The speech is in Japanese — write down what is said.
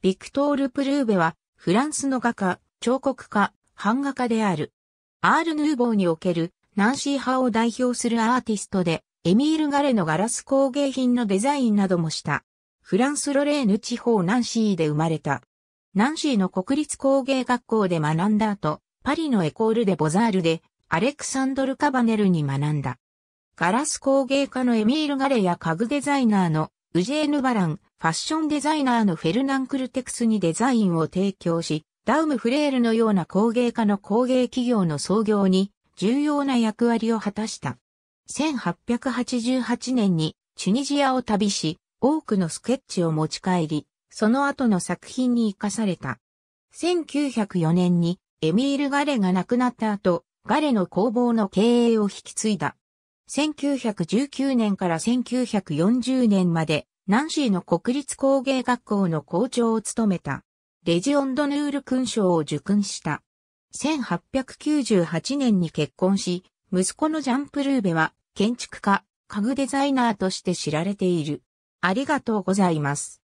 ビクトール・プルーベは、フランスの画家、彫刻家、版画家である。アール・ヌーボーにおける、ナンシー派を代表するアーティストで、エミール・ガレのガラス工芸品のデザインなどもした。フランス・ロレーヌ地方ナンシーで生まれた。ナンシーの国立工芸学校で学んだ後、パリのエコール・デ・ボザールで、アレクサンドル・カバネルに学んだ。ガラス工芸家のエミール・ガレや家具デザイナーのウジェーヌ・バラン、ファッションデザイナーのフェルナン・クルテクスにデザインを提供し、ダウム・フレールのような工芸家の工芸企業の創業に重要な役割を果たした。1888年にチュニジアを旅し、多くのスケッチを持ち帰り、その後の作品に生かされた。1904年にエミール・ガレが亡くなった後、ガレの工房の経営を引き継いだ。1919年から1940年まで、ナンシーの国立工芸学校の校長を務めた。レジオンドヌール勲章を受勲した。1898年に結婚し、息子のジャンプルーベは建築家、家具デザイナーとして知られている。ありがとうございます。